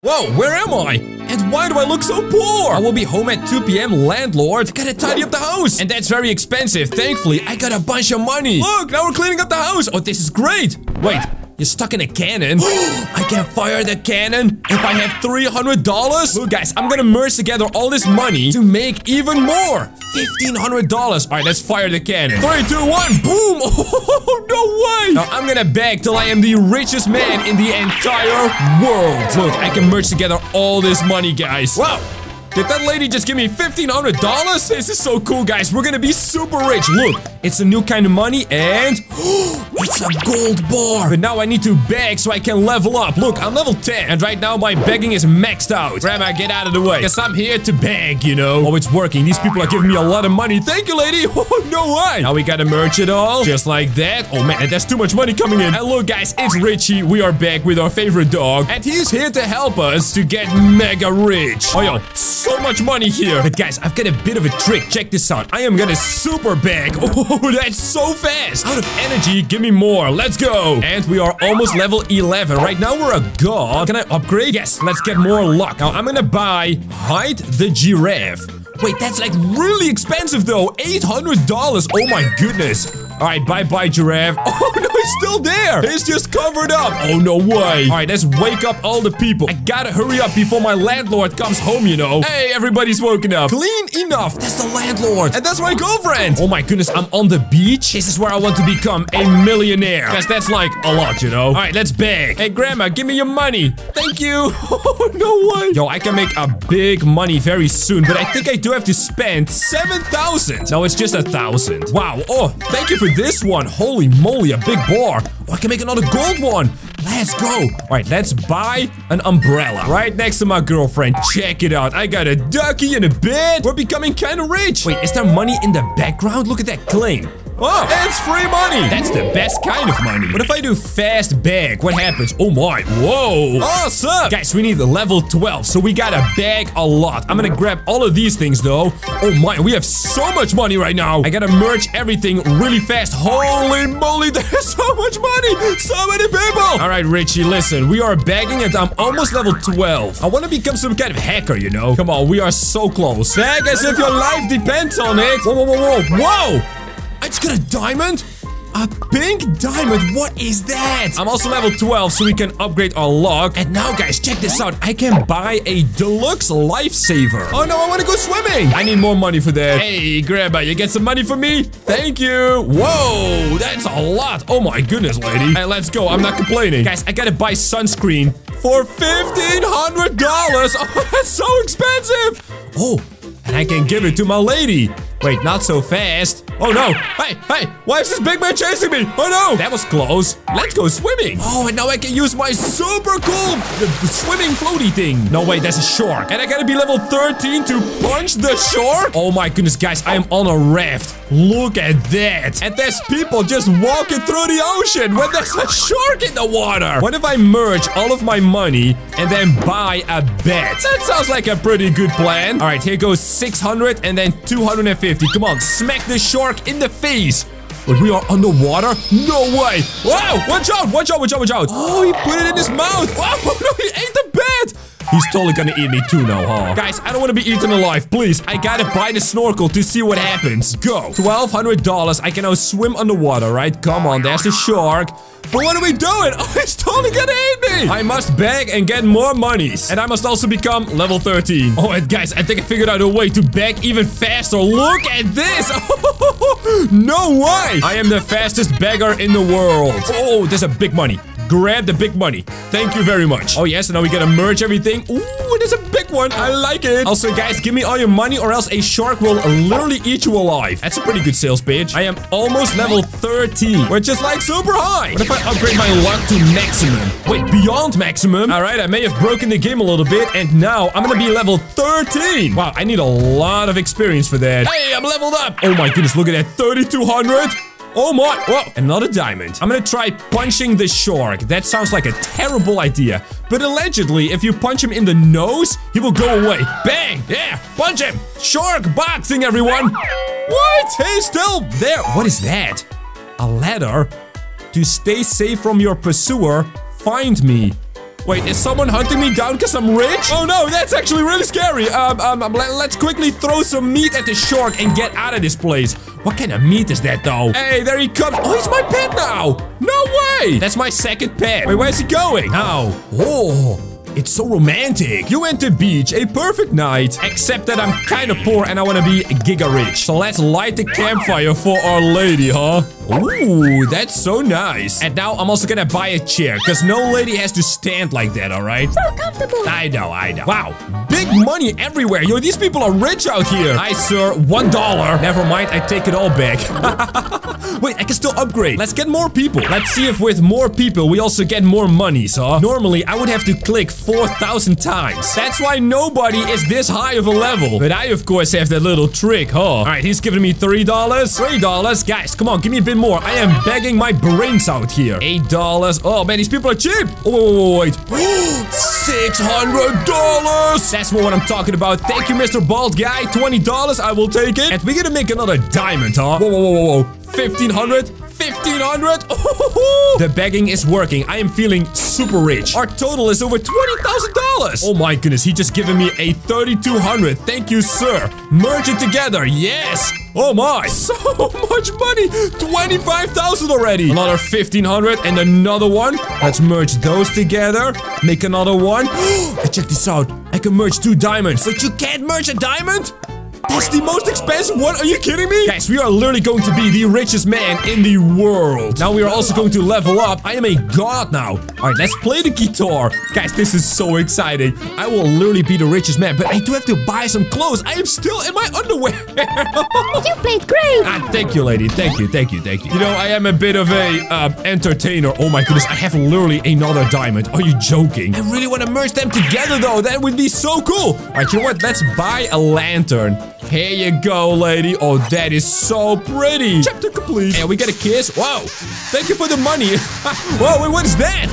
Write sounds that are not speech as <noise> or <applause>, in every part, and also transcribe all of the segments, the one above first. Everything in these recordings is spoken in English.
Whoa, where am I? And why do I look so poor? I will be home at 2 p.m. Landlord, gotta tidy up the house. And that's very expensive. Thankfully, I got a bunch of money. Look, now we're cleaning up the house. Oh, this is great. Wait, you're stuck in a cannon. I can't fire the cannon if I have $300. Look, guys, I'm gonna merge together all this money to make even more. $1,500. All right, let's fire the cannon. Three, two, one, boom. <laughs> Oh, no way. Now, I'm gonna beg till I am the richest man in the entire world. Look, I can merge together all this money, guys. Wow. Did that lady just give me $1,500? This is so cool, guys. We're gonna be super rich. Look, it's a new kind of money and <gasps> it's a gold bar. But now I need to beg so I can level up. Look, I'm level 10 and right now my begging is maxed out. Grandma, get out of the way. Because I'm here to beg, you know. Oh, it's working. These people are giving me a lot of money. Thank you, lady. <laughs> Oh, no way. Now we gotta merge it all. Just like that. Oh, man, there's too much money coming in. Hello, guys. It's Richie. We are back with our favorite dog. And he's here to help us to get mega rich. Oh, yo, so much money here. But guys, I've got a bit of a trick. Check this out. I am gonna super beg. <laughs> Oh, <laughs> that's so fast. Out of energy, give me more. Let's go. And we are almost level 11. Right now, we're a god. Can I upgrade? Yes, let's get more luck. Now, I'm gonna buy Hide the Giraffe. Wait, that's like really expensive though. $800. Oh my goodness. All right, bye-bye, giraffe. <laughs> Oh, no, still there. He's just covered up. Oh, no way. All right, let's wake up all the people. I gotta hurry up before my landlord comes home, you know. Hey, everybody's woken up. Clean enough. That's the landlord. And that's my girlfriend. Oh, my goodness, I'm on the beach. This is where I want to become a millionaire. Because that's like a lot, you know. All right, let's beg. Hey, grandma, give me your money. Thank you. <laughs> Oh, no way. Yo, I can make a big money very soon, but I think I do have to spend 7,000. No, it's just a thousand. Wow. Oh, thank you for this one. Holy moly, a big bar. Oh, I can make another gold one. Let's go. All right, let's buy an umbrella right next to my girlfriend. Check it out. I got a ducky and a bed. We're becoming kind of rich. Wait, is there money in the background? Look at that claim. Oh, it's free money. That's the best kind of money. What if I do fast bag? What happens? Oh my, whoa. Awesome. Guys, we need the level 12, so we gotta bag a lot. I'm gonna grab all of these things though. Oh my, we have so much money right now. I gotta merge everything really fast. Holy moly, <laughs> there's so much money. So many people. All right, Richie, listen. We are bagging and I'm almost level 12. I wanna become some kind of hacker, you know? Come on, we are so close. Bag as if your life depends on it. Whoa, whoa, whoa, whoa. Whoa. I just got a diamond? A pink diamond? What is that? I'm also level 12, so we can upgrade our luck. And now, guys, check this out. I can buy a deluxe lifesaver. Oh, no, I want to go swimming. I need more money for that. Hey, Grandma, you get some money for me? Thank you. Whoa, that's a lot. Oh, my goodness, lady. Hey, let's go. I'm not complaining. Guys, I gotta buy sunscreen for $1,500. <laughs> Oh, that's so expensive. Oh, and I can give it to my lady. Wait, not so fast. Oh no! Hey, hey! Why is this big man chasing me? Oh no! That was close. Let's go swimming. Oh, and now I can use my super cool swimming floaty thing. No, wait, that's a shark. And I gotta be level 13 to punch the shark? Oh my goodness, guys, I am on a raft. Look at that. And there's people just walking through the ocean when there's a shark in the water. What if I merge all of my money and then buy a bed? That sounds like a pretty good plan. All right, here goes 600 and then 250. Come on, smack the shark in the face. But we are underwater? No way! Wow! Watch out! Watch out! Watch out! Watch out! Oh, he put it in his mouth! <laughs> Oh, <laughs> no, he ate the bed! He's totally gonna eat me too now, huh? Guys, I don't want to be eaten alive. Please, I gotta buy the snorkel to see what happens. Go. $1,200. I can now swim underwater, right? Come on, there's a shark. But what are we doing? <laughs> Oh, he's totally gonna eat me! I must beg and get more monies. And I must also become level 13. Oh, and guys, I think I figured out a way to beg even faster. Look at this! <laughs> no way! I am the fastest beggar in the world. Oh, there's a big money. Grab the big money. Thank you very much. Oh, yes, and now we gotta merge everything. Ooh, there's a big one. I like it. Also, guys, give me all your money or else a shark will literally eat you alive. That's a pretty good sales page. I am almost level 13, which is like super high. What if I upgrade my luck to maximum? Wait, beyond maximum? All right, I may have broken the game a little bit, and now I'm gonna be level 13. Wow, I need a lot of experience for that. Hey, I'm leveled up. Oh my goodness, look at that. 3,200. Oh my, whoa, another diamond. I'm gonna try punching the shark. That sounds like a terrible idea. But allegedly, if you punch him in the nose, he will go away. Bang, yeah, punch him. Shark boxing, everyone. What? He's still there. What is that? A ladder? To stay safe from your pursuer, find me. Wait, is someone hunting me down because I'm rich? Oh no, that's actually really scary. Um, um, um let, let's quickly throw some meat at the shark and get out of this place. What kind of meat is that, though? Hey, there he comes. Oh, he's my pet now. No way. That's my second pet. Wait, where's he going? Oh. Oh. It's so romantic. You went to beach, a perfect night. Except that I'm kind of poor and I want to be giga rich. So let's light the campfire for our lady, huh? Ooh, that's so nice. And now I'm also gonna buy a chair, because no lady has to stand like that, alright? So comfortable. I know, I know. Wow, big money everywhere. Yo, these people are rich out here. Hi, sir. One dollar. Never mind, I take it all back. <laughs> Wait, I can still upgrade. Let's get more people. Let's see if with more people, we also get more money, so. Normally, I would have to click 4,000 times. That's why nobody is this high of a level. But I, of course, have that little trick, huh? All right, he's giving me $3. $3. Guys, come on, give me a bit more. I am begging my brains out here. Eight dollars. Oh man, these people are cheap. Oh, wait. Six hundred dollars. That's what I'm talking about. Thank you, Mr. Bald Guy. Twenty dollars. I will take it. And we're gonna make another diamond, huh? Whoa, whoa, whoa, whoa, whoa. Fifteen hundred. 1500 The begging is working. I am feeling super rich. Our total is over $20,000. Oh my goodness, he just given me a 3200 Thank you, sir. Merge it together. Yes. Oh my, <laughs> so much money. 25,000 already. Another 1500 and another one. Let's merge those together. Make another one. <gasps> Check this out. I can merge two diamonds. But you can't merge a diamond? That's the most expensive one? Are you kidding me? Guys, we are literally going to be the richest man in the world. Now we are also going to level up. I am a god now. All right, let's play the guitar. Guys, this is so exciting. I will literally be the richest man, but I do have to buy some clothes. I am still in my underwear. <laughs> you played great. Ah, thank you, lady. Thank you, thank you, thank you. You know, I am a bit of a uh, entertainer. Oh my goodness, I have literally another diamond. Are you joking? I really want to merge them together, though. That would be so cool. All right, you know what? Let's buy a lantern. Here you go, lady. Oh, that is so pretty. Chapter complete. And we get a kiss. Wow. Thank you for the money. <laughs> Whoa, wait, what is that?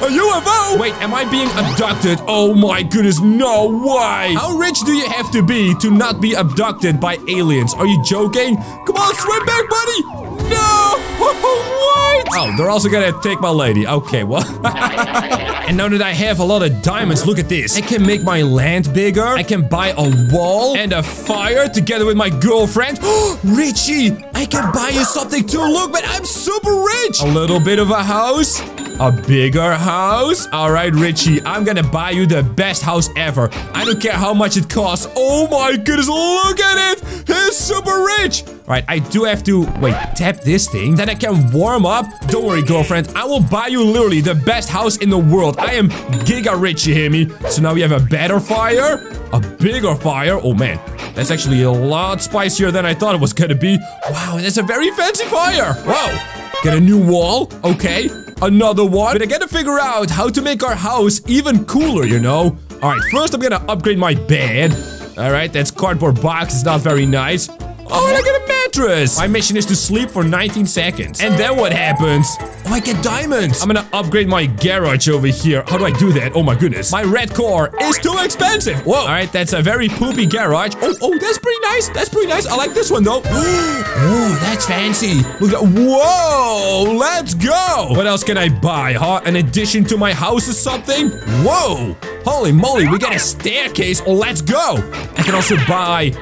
A UFO? Wait, am I being abducted? Oh my goodness, no way. How rich do you have to be to not be abducted by aliens? Are you joking? Come on, swim back, buddy. No! <laughs> what? Oh, they're also gonna take my lady. Okay, well. <laughs> and now that I have a lot of diamonds, look at this. I can make my land bigger. I can buy a wall and a fire together with my girlfriend. <gasps> Richie, I can buy you something too. Look, but I'm super rich. A little bit of a house. A bigger house? Alright, Richie, I'm gonna buy you the best house ever. I don't care how much it costs. Oh my goodness, look at it! He's super rich! Alright, I do have to, wait, tap this thing. Then I can warm up. Don't worry, girlfriend. I will buy you literally the best house in the world. I am giga rich, you hear me? So now we have a better fire, a bigger fire. Oh man, that's actually a lot spicier than I thought it was gonna be. Wow, that's a very fancy fire. Wow. Get a new wall. Okay another one. But I gotta figure out how to make our house even cooler, you know? Alright, first I'm gonna upgrade my bed. Alright, that's cardboard box. It's not very nice. Oh, and I get a mattress. My mission is to sleep for 19 seconds. And then what happens? Oh, I get diamonds. I'm gonna upgrade my garage over here. How do I do that? Oh my goodness. My red core is too expensive. Whoa. All right, that's a very poopy garage. Oh, oh, that's pretty nice. That's pretty nice. I like this one though. <gasps> oh, that's fancy. Look at, whoa, let's go. What else can I buy, huh? An addition to my house or something? Whoa. Holy moly, we got a staircase. Oh, let's go. I can also buy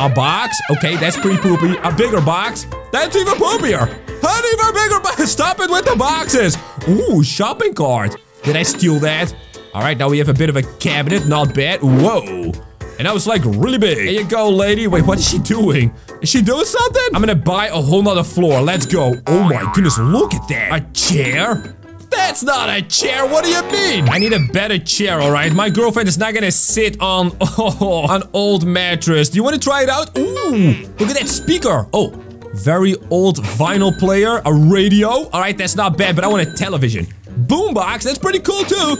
a box? Okay, that's pretty poopy. A bigger box? That's even poopier. An even bigger box. <laughs> Stop it with the boxes. Ooh, shopping cart. Did I steal that? All right, now we have a bit of a cabinet. Not bad. Whoa. And that was like really big. Here you go, lady. Wait, what is she doing? Is she doing something? I'm gonna buy a whole nother floor. Let's go. Oh my goodness, look at that. A chair? That's not a chair. What do you mean? I need a better chair, all right? My girlfriend is not gonna sit on <laughs> oh, an old mattress. Do you want to try it out? Ooh, look at that speaker. Oh, very old vinyl player, a radio. All right, that's not bad, but I want a television boombox. That's pretty cool too.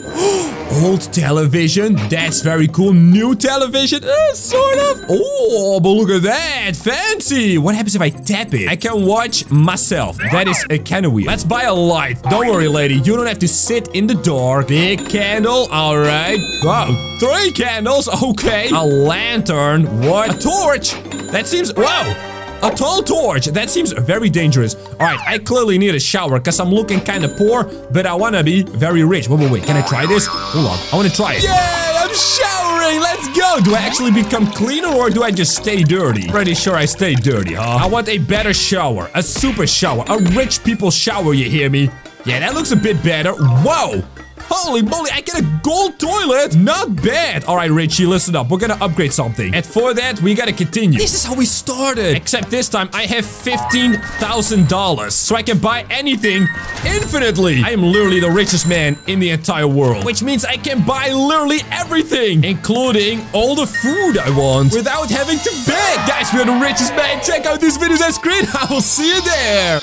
<gasps> Old television. That's very cool. New television. Uh, sort of. Oh, but look at that. Fancy. What happens if I tap it? I can watch myself. That is a of weird. Let's buy a light. Don't worry, lady. You don't have to sit in the dark. Big candle. All right. Wow. Three candles. <laughs> Okay. A lantern. What? A torch. That seems... Wow. A tall torch. That seems very dangerous. All right, I clearly need a shower because I'm looking kind of poor, but I want to be very rich. Wait, wait, wait. Can I try this? Hold on. I want to try it. Yeah, I'm showering. Let's go. Do I actually become cleaner or do I just stay dirty? Pretty sure I stay dirty, huh? I want a better shower. A super shower. A rich people shower, you hear me? Yeah, that looks a bit better. Whoa! Holy moly, I get a gold toilet! Not bad! Alright, Richie, listen up. We're gonna upgrade something. And for that, we gotta continue. This is how we started. Except this time, I have $15,000. So I can buy anything infinitely. I am literally the richest man in the entire world. Which means I can buy literally everything. Including all the food I want. Without having to beg. Guys, we are the richest man. Check out this video's on screen. <laughs> I will see you there.